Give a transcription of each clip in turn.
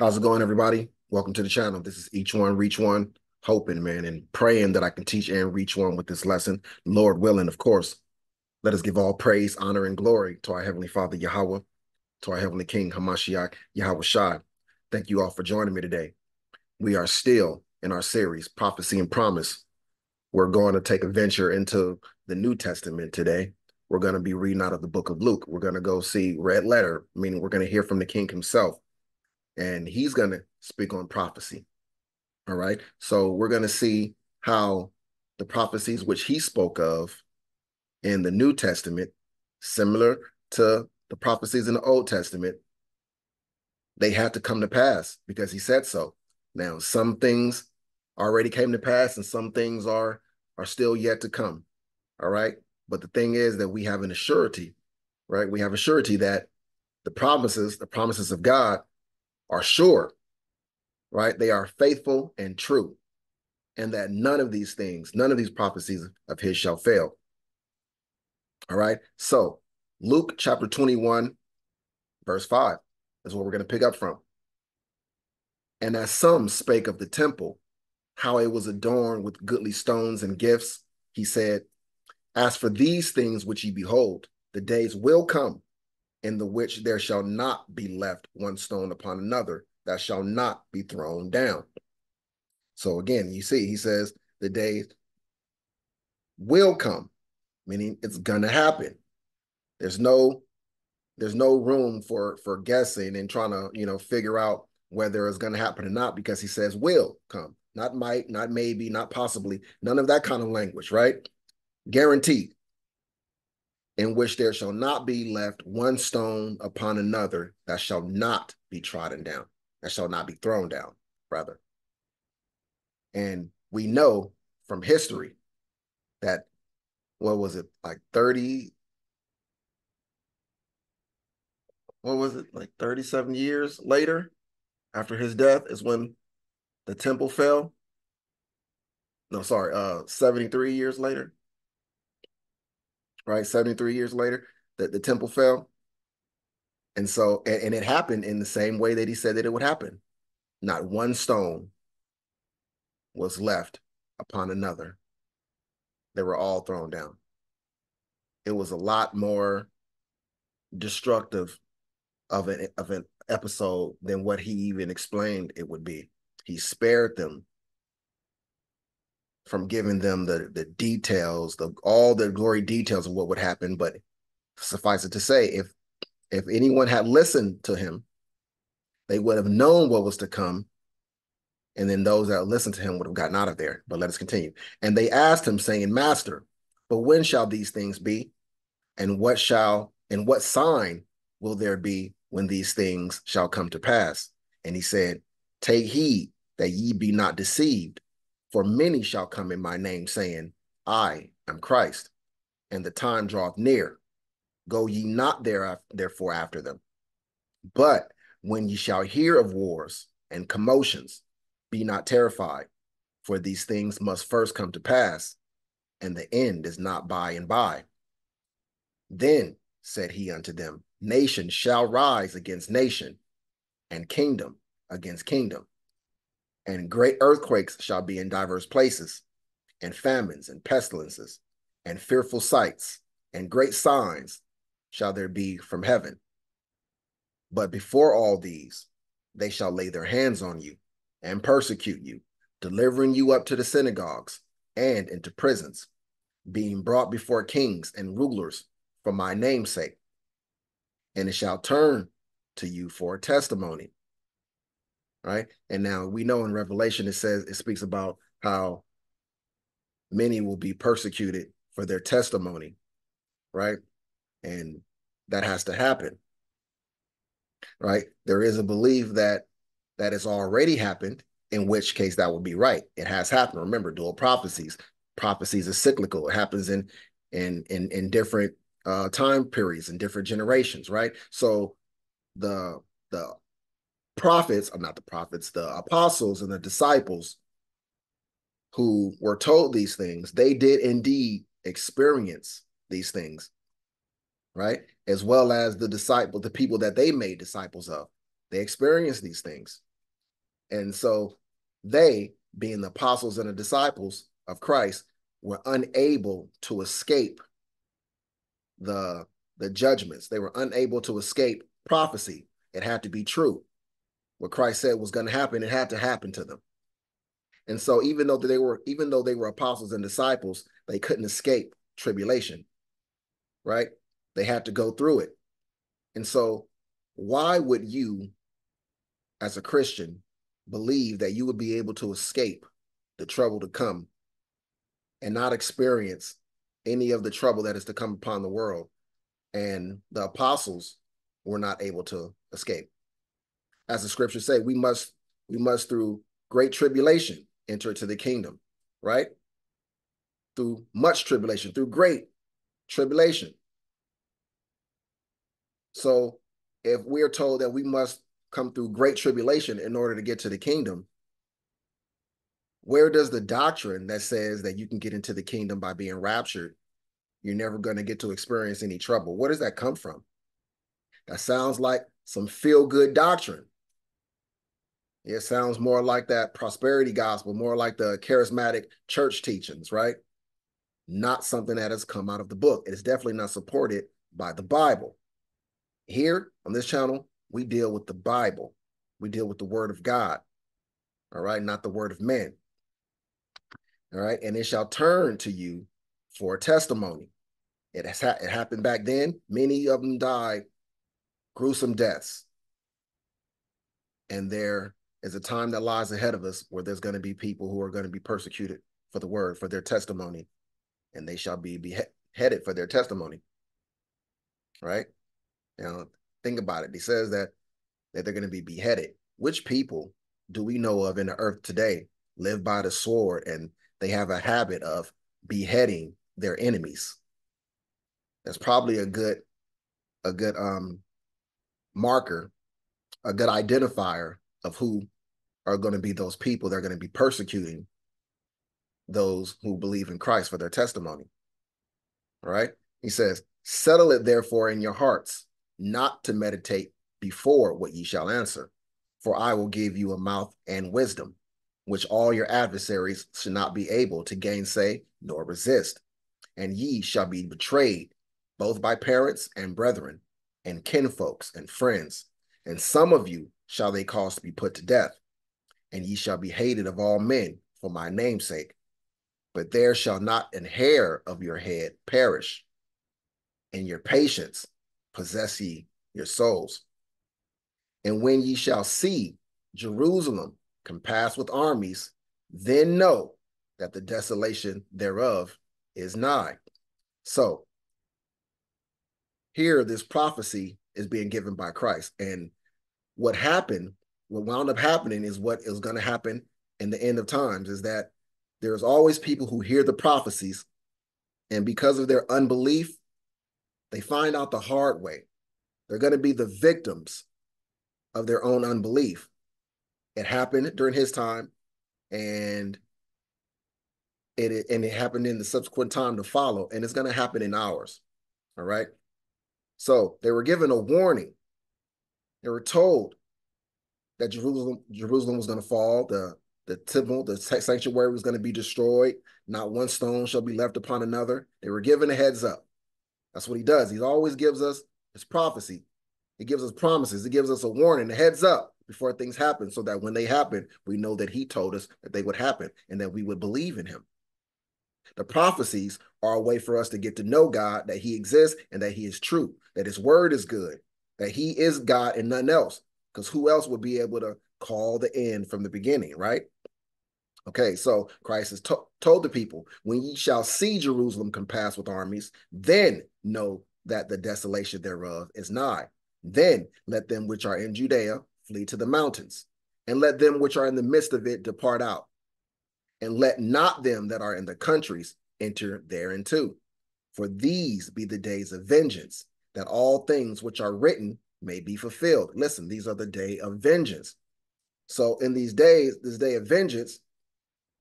How's it going, everybody? Welcome to the channel. This is Each One, Reach One, hoping, man, and praying that I can teach and reach one with this lesson. Lord willing, of course. Let us give all praise, honor, and glory to our Heavenly Father, Yahweh, to our Heavenly King, Hamashiach, Yahweh Shai. Thank you all for joining me today. We are still in our series, Prophecy and Promise. We're going to take a venture into the New Testament today. We're going to be reading out of the book of Luke. We're going to go see Red Letter, meaning we're going to hear from the King himself and he's going to speak on prophecy. All right. So we're going to see how the prophecies which he spoke of in the New Testament, similar to the prophecies in the Old Testament, they had to come to pass because he said so. Now, some things already came to pass and some things are are still yet to come. All right. But the thing is that we have an assurity, right? We have a surety that the promises, the promises of God are sure, right? They are faithful and true, and that none of these things, none of these prophecies of his shall fail. All right. So Luke chapter 21, verse 5 is what we're going to pick up from. And as some spake of the temple, how it was adorned with goodly stones and gifts, he said, As for these things which ye behold, the days will come in the which there shall not be left one stone upon another that shall not be thrown down. So again, you see, he says the day will come, meaning it's gonna happen. There's no there's no room for for guessing and trying to you know figure out whether it's gonna happen or not because he says will come, not might, not maybe, not possibly, none of that kind of language, right? Guaranteed in which there shall not be left one stone upon another that shall not be trodden down, that shall not be thrown down, brother. And we know from history that, what was it, like 30, what was it, like 37 years later after his death is when the temple fell? No, sorry, uh, 73 years later right? 73 years later, that the temple fell. And so, and, and it happened in the same way that he said that it would happen. Not one stone was left upon another. They were all thrown down. It was a lot more destructive of an of an episode than what he even explained it would be. He spared them from giving them the the details, the all the glory details of what would happen. But suffice it to say, if if anyone had listened to him, they would have known what was to come. And then those that listened to him would have gotten out of there. But let us continue. And they asked him, saying, Master, but when shall these things be? And what shall and what sign will there be when these things shall come to pass? And he said, Take heed that ye be not deceived. For many shall come in my name, saying, I am Christ, and the time draweth near. Go ye not there, therefore after them. But when ye shall hear of wars and commotions, be not terrified, for these things must first come to pass, and the end is not by and by. Then said he unto them, Nation shall rise against nation, and kingdom against kingdom and great earthquakes shall be in divers places, and famines and pestilences, and fearful sights, and great signs shall there be from heaven. But before all these, they shall lay their hands on you and persecute you, delivering you up to the synagogues and into prisons, being brought before kings and rulers for my name's sake. And it shall turn to you for a testimony right? And now we know in Revelation it says it speaks about how many will be persecuted for their testimony, right? And that has to happen, right? There is a belief that that has already happened, in which case that would be right. It has happened. Remember, dual prophecies. Prophecies are cyclical. It happens in in in in different uh, time periods and different generations, right? So the the prophets, or not the prophets, the apostles and the disciples who were told these things, they did indeed experience these things, right? As well as the disciple, the people that they made disciples of, they experienced these things. And so they, being the apostles and the disciples of Christ, were unable to escape the, the judgments. They were unable to escape prophecy. It had to be true. What Christ said was going to happen, it had to happen to them. And so even though they were even though they were apostles and disciples, they couldn't escape tribulation. Right? They had to go through it. And so why would you as a Christian believe that you would be able to escape the trouble to come and not experience any of the trouble that is to come upon the world. And the apostles were not able to escape. As the scriptures say, we must we must through great tribulation enter to the kingdom, right? Through much tribulation, through great tribulation. So if we're told that we must come through great tribulation in order to get to the kingdom, where does the doctrine that says that you can get into the kingdom by being raptured, you're never going to get to experience any trouble? Where does that come from? That sounds like some feel good doctrine. It sounds more like that prosperity gospel, more like the charismatic church teachings, right? Not something that has come out of the book. It is definitely not supported by the Bible. Here on this channel, we deal with the Bible. We deal with the word of God. All right, not the word of men. All right, and it shall turn to you for testimony. It has ha it happened back then. Many of them died gruesome deaths. And there is a time that lies ahead of us where there's going to be people who are going to be persecuted for the word, for their testimony, and they shall be beheaded for their testimony. Right? Now, think about it. He says that that they're going to be beheaded. Which people do we know of in the earth today live by the sword and they have a habit of beheading their enemies? That's probably a good a good um marker, a good identifier of who are going to be those people that are going to be persecuting those who believe in Christ for their testimony. All right. He says, Settle it therefore in your hearts, not to meditate before what ye shall answer. For I will give you a mouth and wisdom, which all your adversaries should not be able to gainsay nor resist. And ye shall be betrayed, both by parents and brethren, and kinfolks and friends. And some of you shall they cause to be put to death. And ye shall be hated of all men for my name's sake. But there shall not an hair of your head perish. In your patience possess ye your souls. And when ye shall see Jerusalem compassed with armies, then know that the desolation thereof is nigh. So here, this prophecy is being given by Christ. And what happened, what wound up happening is what is going to happen in the end of times is that there's always people who hear the prophecies, and because of their unbelief, they find out the hard way. They're going to be the victims of their own unbelief. It happened during his time, and it and it happened in the subsequent time to follow, and it's going to happen in ours. All right. So they were given a warning. They were told that Jerusalem Jerusalem was going to fall. The the temple, the sanctuary was going to be destroyed. Not one stone shall be left upon another. They were given a heads up. That's what he does. He always gives us his prophecy. He gives us promises. He gives us a warning, a heads up before things happen, so that when they happen, we know that he told us that they would happen and that we would believe in him. The prophecies are a way for us to get to know God, that he exists and that he is true, that his word is good, that he is God and nothing else. Because who else would be able to call the end from the beginning, right? Okay, so Christ has to told the people, when ye shall see Jerusalem compassed with armies, then know that the desolation thereof is nigh. Then let them which are in Judea flee to the mountains, and let them which are in the midst of it depart out. And let not them that are in the countries enter thereinto. For these be the days of vengeance, that all things which are written may be fulfilled. Listen, these are the day of vengeance. So in these days, this day of vengeance,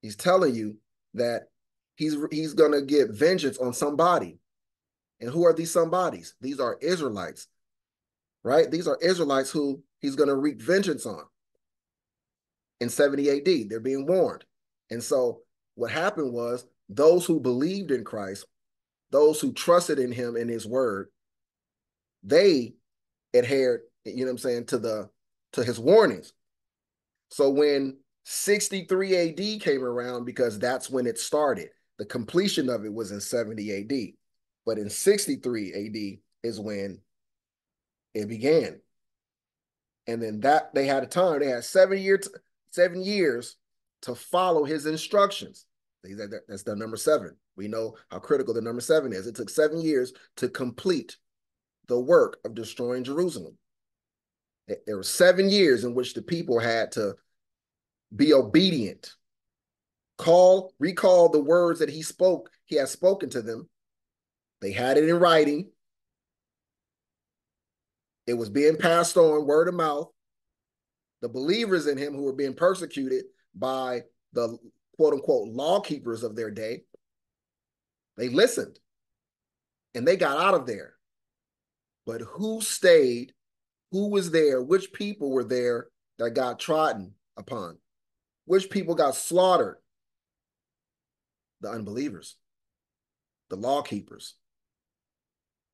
he's telling you that he's he's gonna get vengeance on somebody. And who are these somebodies? These are Israelites, right? These are Israelites who he's gonna wreak vengeance on. in 70 AD. They're being warned. And so what happened was those who believed in Christ, those who trusted in him and his word, they adhered, you know what I'm saying, to the to his warnings. So when 63 AD came around, because that's when it started, the completion of it was in 70 AD. But in 63 AD is when it began. And then that they had a time, they had seven years, seven years to follow his instructions. That's the number seven. We know how critical the number seven is. It took seven years to complete the work of destroying Jerusalem. There were seven years in which the people had to be obedient, call, recall the words that he spoke, he had spoken to them. They had it in writing. It was being passed on word of mouth. The believers in him who were being persecuted by the quote unquote law keepers of their day, they listened and they got out of there. But who stayed? Who was there? Which people were there that got trodden upon? Which people got slaughtered? The unbelievers, the law keepers,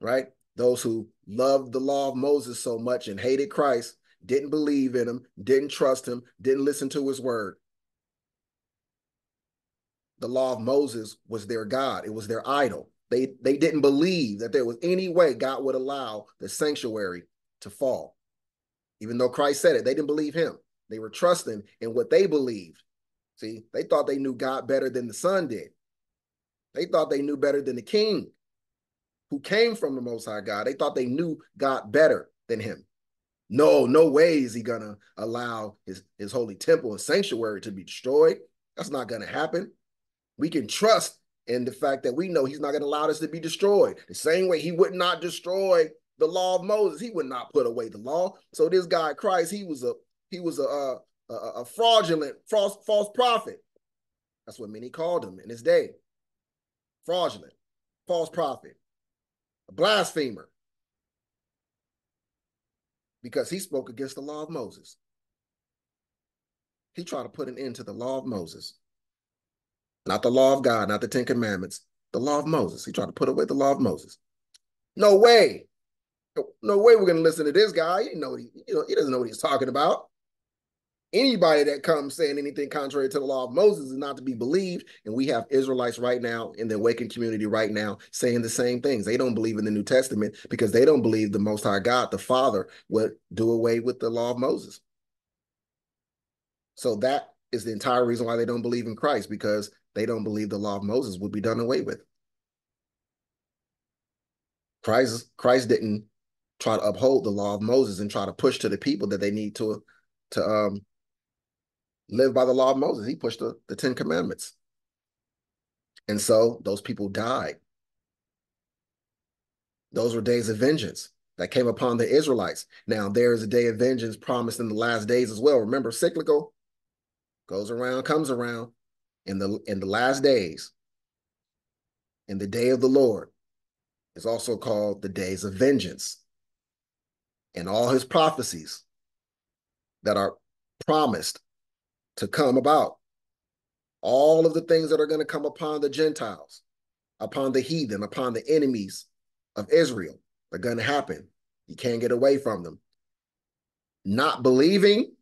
right? Those who loved the law of Moses so much and hated Christ, didn't believe in him, didn't trust him, didn't listen to his word the law of Moses was their God. It was their idol. They, they didn't believe that there was any way God would allow the sanctuary to fall. Even though Christ said it, they didn't believe him. They were trusting in what they believed. See, they thought they knew God better than the Son did. They thought they knew better than the King who came from the Most High God. They thought they knew God better than him. No, no way is he gonna allow his, his holy temple and sanctuary to be destroyed. That's not gonna happen we can trust in the fact that we know he's not going to allow us to be destroyed. The same way he would not destroy the law of Moses, he would not put away the law. So this guy Christ, he was a he was uh, a a, a fraudulent false false prophet. That's what many called him in his day. Fraudulent, false prophet, a blasphemer. Because he spoke against the law of Moses. He tried to put an end to the law of Moses not the law of God, not the Ten Commandments, the law of Moses. He tried to put away the law of Moses. No way. No way we're going to listen to this guy. He, know he, you know, he doesn't know what he's talking about. Anybody that comes saying anything contrary to the law of Moses is not to be believed. And we have Israelites right now in the awakened community right now saying the same things. They don't believe in the New Testament because they don't believe the Most High God, the Father, would do away with the law of Moses. So that is the entire reason why they don't believe in Christ because they don't believe the law of Moses would be done away with. Christ, Christ didn't try to uphold the law of Moses and try to push to the people that they need to, to um, live by the law of Moses. He pushed the, the Ten Commandments. And so those people died. Those were days of vengeance that came upon the Israelites. Now, there is a day of vengeance promised in the last days as well. Remember, cyclical goes around, comes around in the in the last days, in the day of the Lord, is also called the days of vengeance. And all his prophecies that are promised to come about, all of the things that are going to come upon the Gentiles, upon the heathen, upon the enemies of Israel, are going to happen. You can't get away from them. Not believing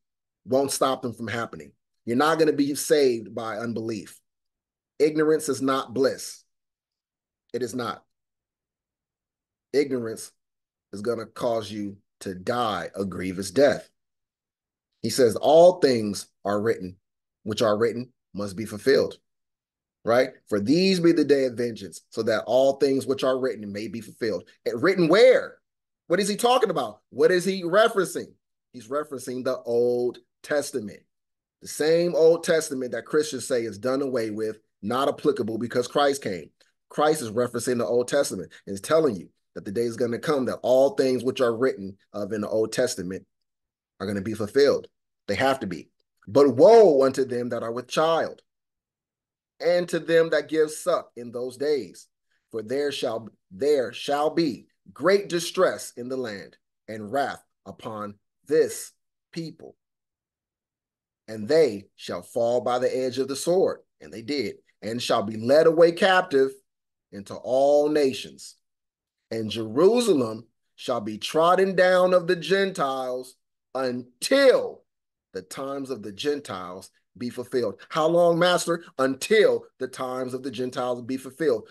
won't stop them from happening. You're not going to be saved by unbelief. Ignorance is not bliss. It is not. Ignorance is going to cause you to die a grievous death. He says, All things are written, which are written must be fulfilled. Right? For these be the day of vengeance, so that all things which are written may be fulfilled. And written where? What is he talking about? What is he referencing? He's referencing the Old Testament. The same Old Testament that Christians say is done away with, not applicable because Christ came. Christ is referencing the Old Testament and is telling you that the day is going to come that all things which are written of in the Old Testament are going to be fulfilled. They have to be. But woe unto them that are with child, and to them that give suck in those days, for there shall there shall be great distress in the land and wrath upon this people. And they shall fall by the edge of the sword. And they did, and shall be led away captive into all nations. And Jerusalem shall be trodden down of the Gentiles until the times of the Gentiles be fulfilled. How long, Master? Until the times of the Gentiles be fulfilled.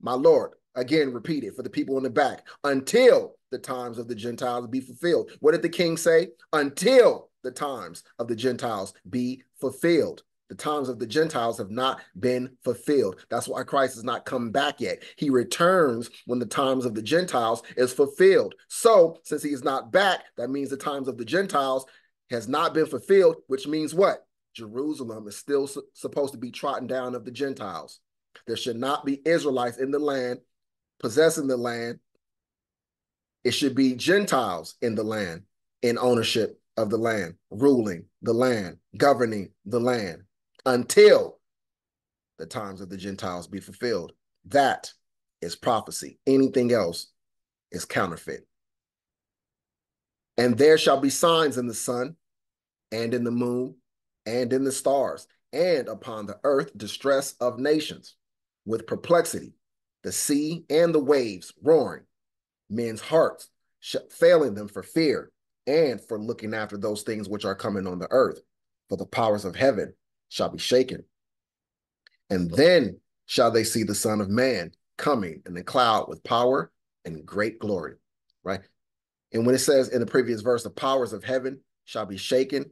My Lord, again, repeat it for the people in the back. Until the times of the Gentiles be fulfilled. What did the king say? Until the times of the Gentiles be fulfilled. The times of the Gentiles have not been fulfilled. That's why Christ has not come back yet. He returns when the times of the Gentiles is fulfilled. So, since he is not back, that means the times of the Gentiles has not been fulfilled, which means what? Jerusalem is still su supposed to be trodden down of the Gentiles. There should not be Israelites in the land, possessing the land. It should be Gentiles in the land, in ownership of the land, ruling the land, governing the land until the times of the Gentiles be fulfilled. That is prophecy. Anything else is counterfeit. And there shall be signs in the sun and in the moon and in the stars and upon the earth distress of nations with perplexity, the sea and the waves roaring, men's hearts failing them for fear and for looking after those things which are coming on the earth. For the powers of heaven shall be shaken. And then shall they see the Son of Man coming in the cloud with power and great glory. Right. And when it says in the previous verse, the powers of heaven shall be shaken,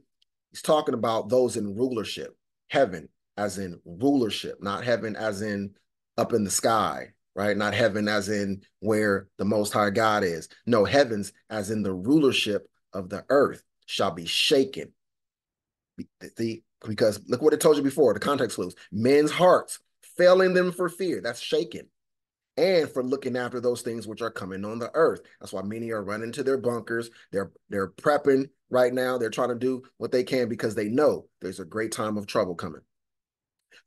he's talking about those in rulership, heaven as in rulership, not heaven as in up in the sky, right? Not heaven as in where the Most High God is. No, heavens as in the rulership of the earth shall be shaken. The, because look what it told you before, the context clues. Men's hearts failing them for fear. That's shaken. And for looking after those things which are coming on the earth. That's why many are running to their bunkers. They're they're prepping right now. They're trying to do what they can because they know there's a great time of trouble coming.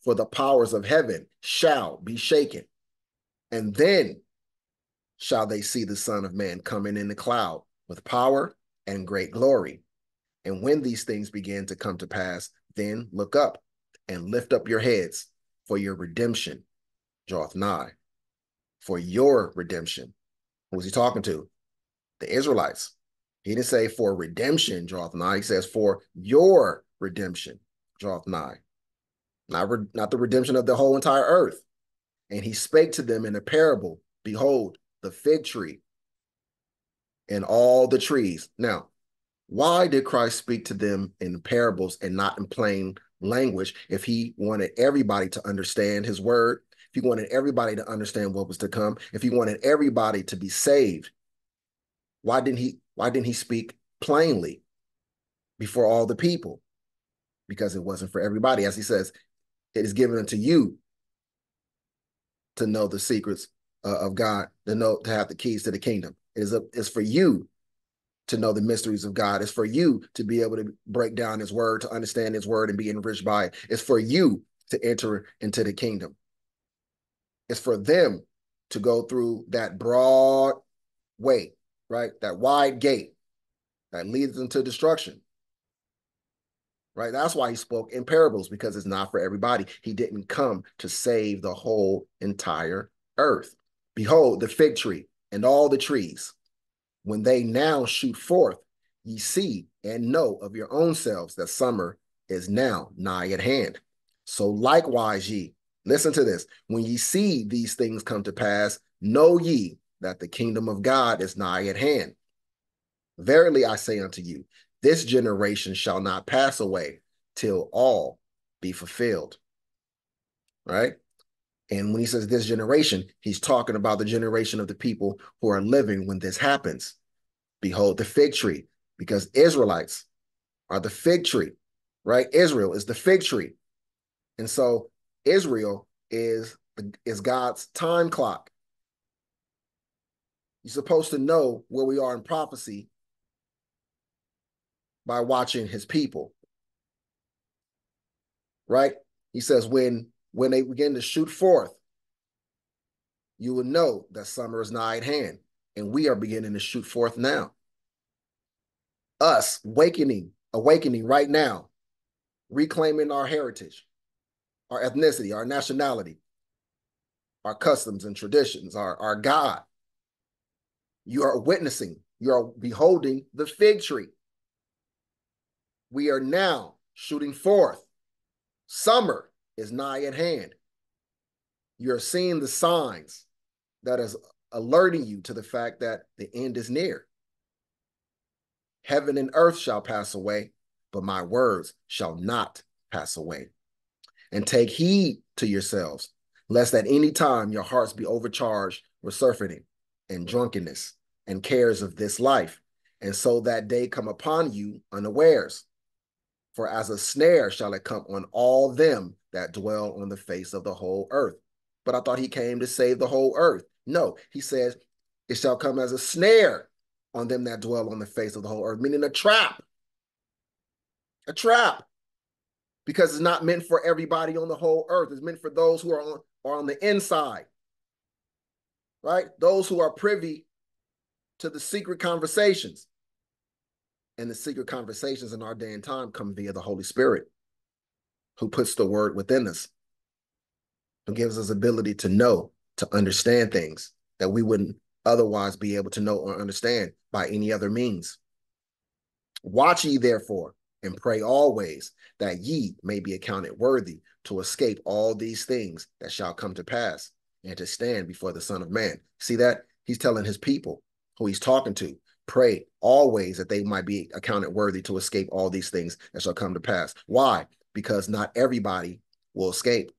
For the powers of heaven shall be shaken. And then shall they see the Son of Man coming in the cloud with power and great glory. And when these things begin to come to pass, then look up and lift up your heads, for your redemption draweth nigh. For your redemption. Who was he talking to? The Israelites. He didn't say for redemption draweth nigh. He says for your redemption draweth nigh. Not, re- not the redemption of the whole entire earth. And he spake to them in a parable Behold, the fig tree and all the trees. Now, why did Christ speak to them in parables and not in plain language if he wanted everybody to understand his word, if he wanted everybody to understand what was to come, if he wanted everybody to be saved? Why didn't he why didn't he speak plainly before all the people? Because it wasn't for everybody. As he says, it is given unto you to know the secrets uh, of God, to know to have the keys to the kingdom. Is a, for you to know the mysteries of God. It's for you to be able to break down his word, to understand his word and be enriched by it. It's for you to enter into the kingdom. It's for them to go through that broad way, right? That wide gate that leads them to destruction. Right? That's why he spoke in parables because it's not for everybody. He didn't come to save the whole entire earth. Behold, the fig tree and all the trees when they now shoot forth, ye see and know of your own selves that summer is now nigh at hand. So likewise, ye, listen to this, when ye see these things come to pass, know ye that the kingdom of God is nigh at hand. Verily I say unto you, this generation shall not pass away till all be fulfilled. Right? And when he says this generation, he's talking about the generation of the people who are living when this happens. Behold the fig tree, because Israelites are the fig tree, right? Israel is the fig tree. And so Israel is, is God's time clock. You're supposed to know where we are in prophecy by watching his people. Right? He says, when when they begin to shoot forth, you will know that summer is nigh at hand. And we are beginning to shoot forth now. Us wakening awakening right now, reclaiming our heritage, our ethnicity, our nationality, our customs and traditions, our, our God. You are witnessing, you are beholding the fig tree. We are now shooting forth. Summer is nigh at hand. You're seeing the signs that is alerting you to the fact that the end is near. Heaven and earth shall pass away, but my words shall not pass away. And take heed to yourselves, lest at any time your hearts be overcharged with surfeiting and drunkenness and cares of this life, and so that day come upon you unawares. For as a snare shall it come on all them that dwell on the face of the whole earth. But I thought he came to save the whole earth. No, he says, it shall come as a snare on them that dwell on the face of the whole earth, meaning a trap. A trap. Because it's not meant for everybody on the whole earth. It's meant for those who are on, are on the inside. Right? Those who are privy to the secret conversations. And the secret conversations in our day and time come via the Holy Spirit, who puts the word within us, who gives us ability to know, to understand things that we wouldn't otherwise be able to know or understand by any other means. Watch ye therefore and pray always that ye may be accounted worthy to escape all these things that shall come to pass and to stand before the Son of Man. See that? He's telling his people who he's talking to, pray always that they might be accounted worthy to escape all these things that shall come to pass. Why? Because not everybody will escape.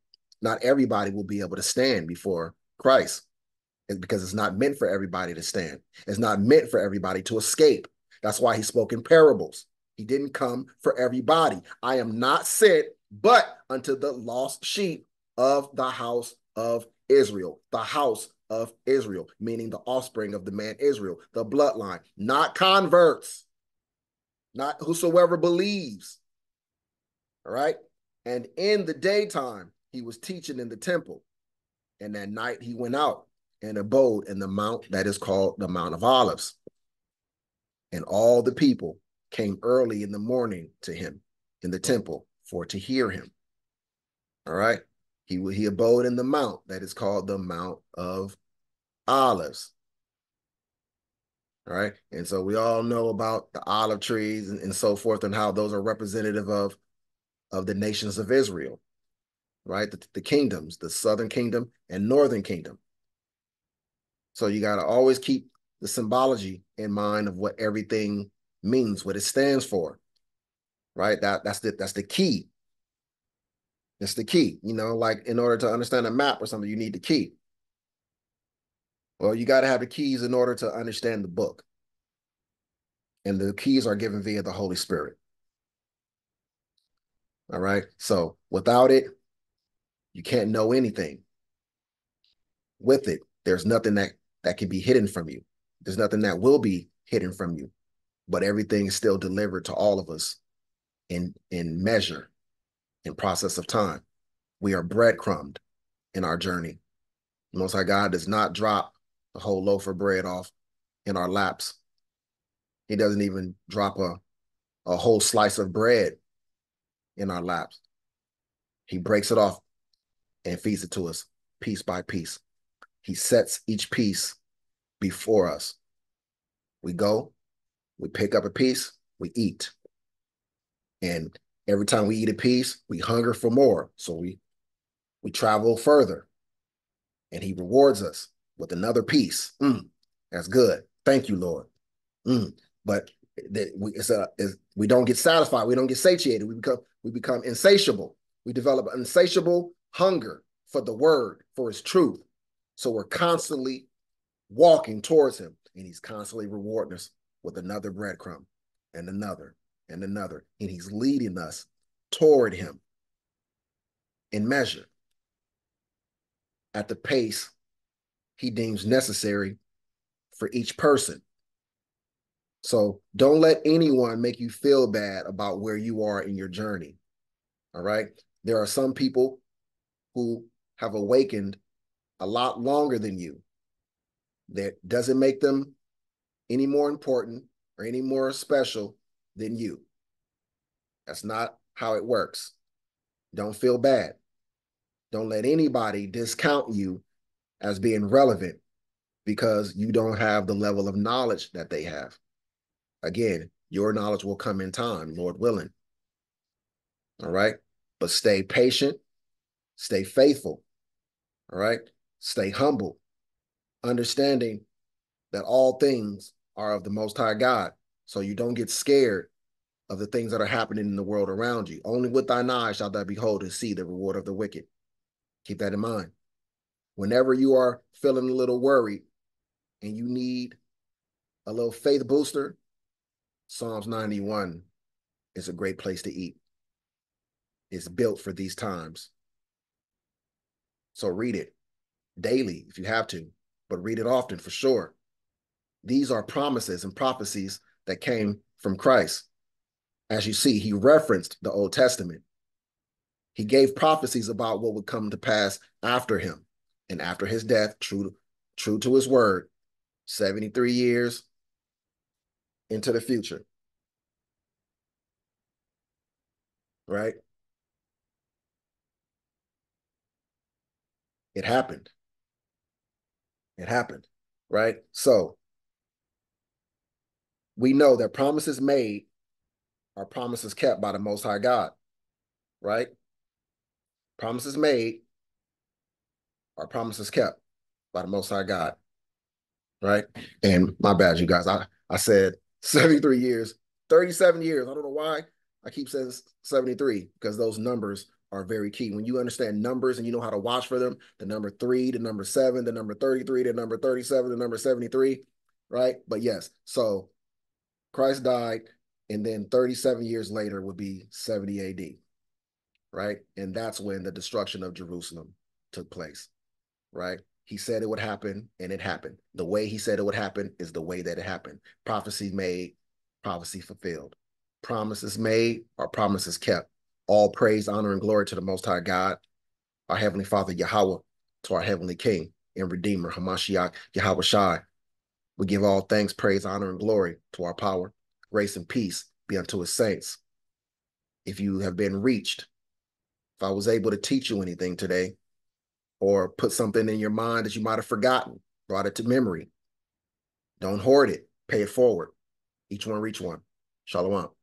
Not everybody will be able to stand before Christ because it's not meant for everybody to stand. It's not meant for everybody to escape. That's why he spoke in parables. He didn't come for everybody. I am not sent but unto the lost sheep of the house of Israel, the house of Israel, meaning the offspring of the man Israel, the bloodline, not converts, not whosoever believes. All right. And in the daytime, he was teaching in the temple. And that night he went out and abode in the mount that is called the Mount of Olives. And all the people came early in the morning to him in the temple for to hear him. All right. He, he abode in the mount that is called the Mount of Olives. All right. And so we all know about the olive trees and, and so forth and how those are representative of, of the nations of Israel, right? The, the kingdoms, the southern kingdom and northern kingdom. So you got to always keep the symbology in mind of what everything means, what it stands for. Right? That that's the that's the key. That's the key. You know, like in order to understand a map or something, you need the key. Well, you got to have the keys in order to understand the book. And the keys are given via the Holy Spirit. All right. So without it, you can't know anything. With it, there's nothing that that can be hidden from you. There's nothing that will be hidden from you, but everything is still delivered to all of us in in measure, in process of time. We are breadcrumbed in our journey. Most High God does not drop the whole loaf of bread off in our laps. He doesn't even drop a, a whole slice of bread in our laps. He breaks it off and feeds it to us piece by piece. He sets each piece before us. We go, we pick up a piece, we eat. And every time we eat a piece, we hunger for more. So we we travel further. And he rewards us with another piece. Mm, that's good. Thank you, Lord. Mm, but that we it's a it's, we don't get satisfied. We don't get satiated. We become we become insatiable. We develop insatiable hunger for the word, for his truth, so we're constantly walking towards him, and he's constantly rewarding us with another breadcrumb and another and another. And he's leading us toward him in measure at the pace he deems necessary for each person. So don't let anyone make you feel bad about where you are in your journey. All right. There are some people who have awakened a lot longer than you. That doesn't make them any more important or any more special than you. That's not how it works. Don't feel bad. Don't let anybody discount you as being relevant because you don't have the level of knowledge that they have. Again, your knowledge will come in time, Lord willing. All right. But stay patient, stay faithful. All right. Stay humble, understanding that all things are of the Most High God. So you don't get scared of the things that are happening in the world around you. Only with thine eyes shalt thou behold and see the reward of the wicked. Keep that in mind. Whenever you are feeling a little worried and you need a little faith booster, Psalms 91 is a great place to eat. It's built for these times. So read it daily if you have to, but read it often for sure. These are promises and prophecies that came from Christ. As you see, he referenced the Old Testament. He gave prophecies about what would come to pass after him and after his death, true, true to his word, 73 years into the future. Right? It happened. It happened. Right? So we know that promises made are promises kept by the Most High God. Right? Promises made are promises kept by the Most High God right? And my bad, you guys. I, I said 73 years, 37 years. I don't know why I keep saying 73 because those numbers are very key. When you understand numbers and you know how to watch for them, the number three, the number seven, the number 33, the number 37, the number 73, right? But yes, so Christ died, and then 37 years later would be 70 AD, right? And that's when the destruction of Jerusalem took place, right? He said it would happen and it happened. The way he said it would happen is the way that it happened. Prophecy made, prophecy fulfilled. Promises made are promises kept. All praise, honor, and glory to the Most High God, our Heavenly Father Yahweh, to our Heavenly King and Redeemer, Hamashiach, Yahweh Shai. We give all thanks, praise, honor, and glory to our power, grace, and peace be unto his saints. If you have been reached, if I was able to teach you anything today, or put something in your mind that you might have forgotten, brought it to memory. Don't hoard it, pay it forward. Each one reach one. Shalom.